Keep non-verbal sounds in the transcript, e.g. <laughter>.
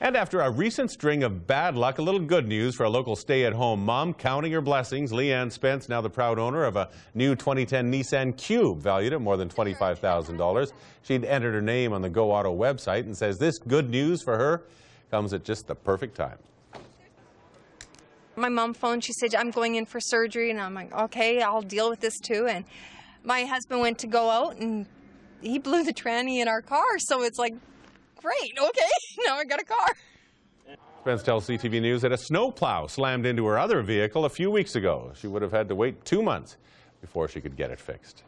And after a recent string of bad luck, a little good news for a local stay-at-home mom counting her blessings. Leanne Spence, now the proud owner of a new 2010 Nissan Cube, valued at more than $25,000. She'd entered her name on the Go Auto website and says this good news for her comes at just the perfect time. My mom phoned, she said, I'm going in for surgery, and I'm like, okay, I'll deal with this too. And my husband went to go out, and he blew the tranny in our car, so it's like, great, okay, <laughs> now I got a car. Spence tells CTV News that a snowplow slammed into her other vehicle a few weeks ago. She would have had to wait two months before she could get it fixed.